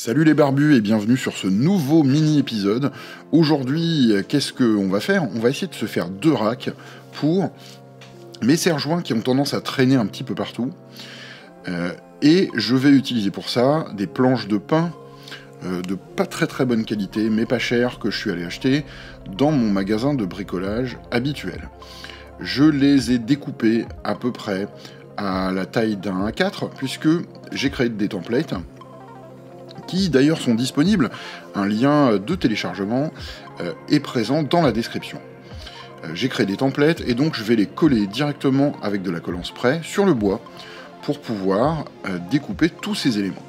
Salut les barbus et bienvenue sur ce nouveau mini-épisode. Aujourd'hui, qu'est-ce qu'on va faire? On va essayer de se faire deux racks pour mes serre-joints qui ont tendance à traîner un petit peu partout. Euh, et je vais utiliser pour ça des planches de pain euh, de pas très très bonne qualité, mais pas chères, que je suis allé acheter dans mon magasin de bricolage habituel. Je les ai découpées à peu près à la taille d'un A4, puisque j'ai créé des templates qui d'ailleurs sont disponibles. Un lien de téléchargement euh, est présent dans la description. Euh, j'ai créé des templates et donc je vais les coller directement avec de la colle en spray sur le bois pour pouvoir euh, découper tous ces éléments.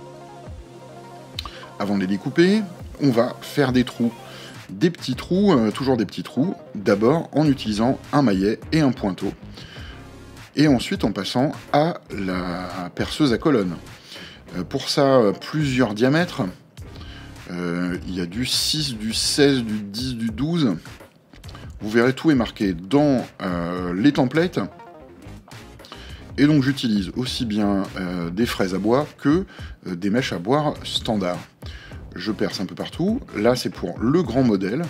Avant de les découper, on va faire des trous. Des petits trous, toujours des petits trous, d'abord en utilisant un maillet et un pointeau, et ensuite en passant à la perceuse à colonne. Euh, pour ça, plusieurs diamètres. Euh, il y a du 6, du 16, du 10, du 12. Vous verrez, tout est marqué dans euh, les templates. Et donc j'utilise aussi bien des fraises à bois que des mèches à bois standard. Je perce un peu partout. Là, c'est pour le grand modèle.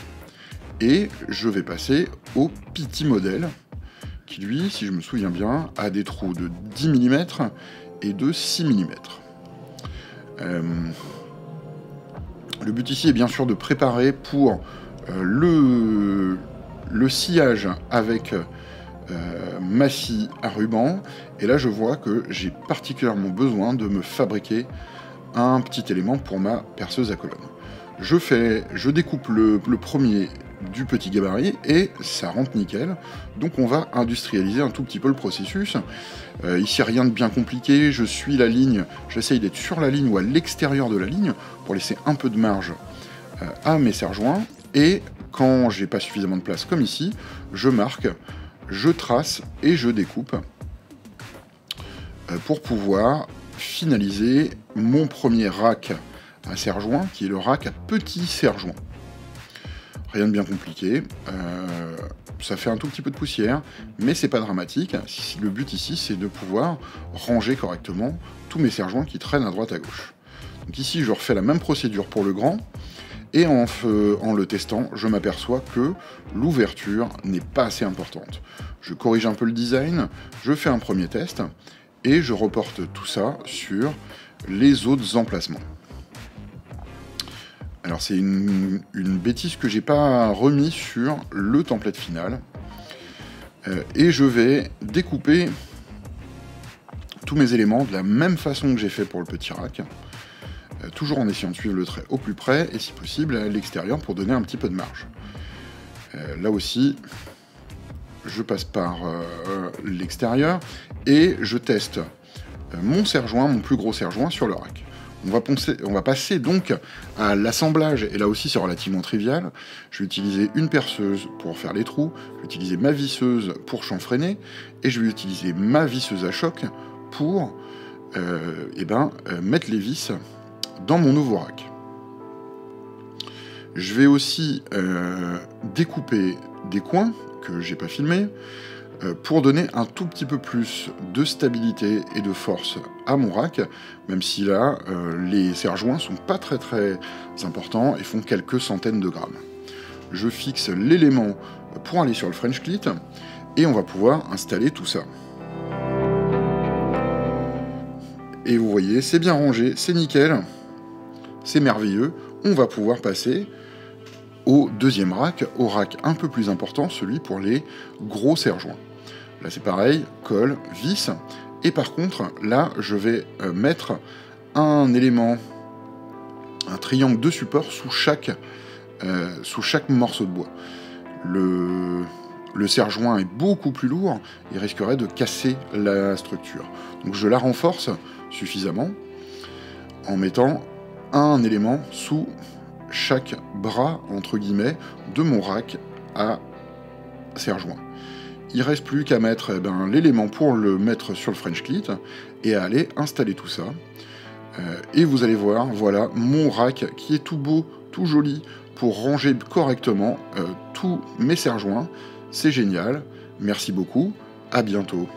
Et je vais passer au petit modèle, qui lui, si je me souviens bien, a des trous de 10 mm et de 6 mm. Euh, le but ici est bien sûr de préparer pour euh, le, le, sciage avec euh, ma scie à ruban. Et là, je vois que j'ai particulièrement besoin de me fabriquer un petit élément pour ma perceuse à colonne. Je fais, je découpe le premier du petit gabarit et ça rentre nickel. Donc on va industrialiser un tout petit peu le processus. Euh, ici rien de bien compliqué, je suis la ligne, j'essaye d'être sur la ligne ou à l'extérieur de la ligne pour laisser un peu de marge euh, à mes serre-joints et quand j'ai pas suffisamment de place comme ici, je marque, je trace et je découpe euh, pour pouvoir finaliser mon premier rack à serre-joint qui est le rack à petit serre-joint. Rien de bien compliqué. Euh, ça fait un tout petit peu de poussière, mais c'est pas dramatique. Le but ici, c'est de pouvoir ranger correctement tous mes serre-joints qui traînent à droite à gauche. Donc ici, je refais la même procédure pour le grand. Et en le testant, je m'aperçois que l'ouverture n'est pas assez importante. Je corrige un peu le design, je fais un premier test, et je reporte tout ça sur les autres emplacements. Alors c'est une, bêtise que j'ai pas remis sur le template final. Euh, et je vais découper tous mes éléments de la même façon que j'ai fait pour le petit rack. Euh, toujours en essayant de suivre le trait au plus près et si possible à l'extérieur pour donner un petit peu de marge. Euh, là aussi, je passe par l'extérieur et je teste mon serre-joint, mon plus gros serre-joint sur le rack. On va, passer donc à l'assemblage, et là aussi c'est relativement trivial. Je vais utiliser une perceuse pour faire les trous, je vais utiliser ma visseuse pour chanfreiner, et je vais utiliser ma visseuse à choc pour euh, eh ben, euh, mettre les vis dans mon nouveau rack. Je vais aussi euh, découper des coins que j'ai pas filmés. Euh, pour donner un tout petit peu plus de stabilité et de force à mon rack, même si là, euh, les serre-joints sont pas très très importants et font quelques centaines de grammes. Je fixe l'élément pour aller sur le French Clit et on va pouvoir installer tout ça. Et vous voyez, c'est bien rangé, c'est nickel, c'est merveilleux. On va pouvoir passer au deuxième rack, au rack un peu plus important, celui pour les gros serre-joints. Là c'est pareil, colle, vis. Et par contre, là je vais euh, mettre un élément, un triangle de support sous chaque, euh, sous chaque morceau de bois. Le, le serre-joint est beaucoup plus lourd, il risquerait de casser la structure. Donc je la renforce suffisamment en mettant un élément sous chaque bras, entre guillemets, de mon rack à serre-joint. Il reste plus qu'à mettre eh ben, l'élément pour le mettre sur le French Clit et à aller installer tout ça. Euh, et vous allez voir, voilà mon rack qui est tout beau, tout joli pour ranger correctement euh, tous mes serre-joints. C'est génial. Merci beaucoup. À bientôt.